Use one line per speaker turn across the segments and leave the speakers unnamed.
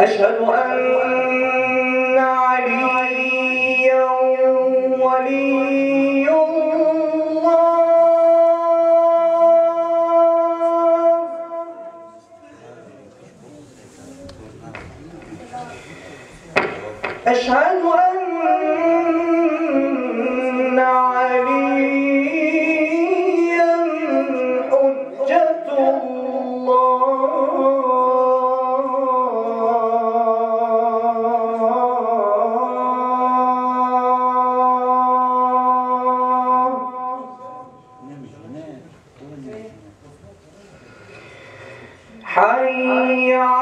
أشهد أن عليا ولي الله. أشهد أن حي على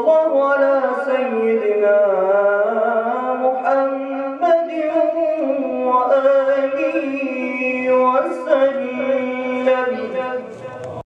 الله على سيدنا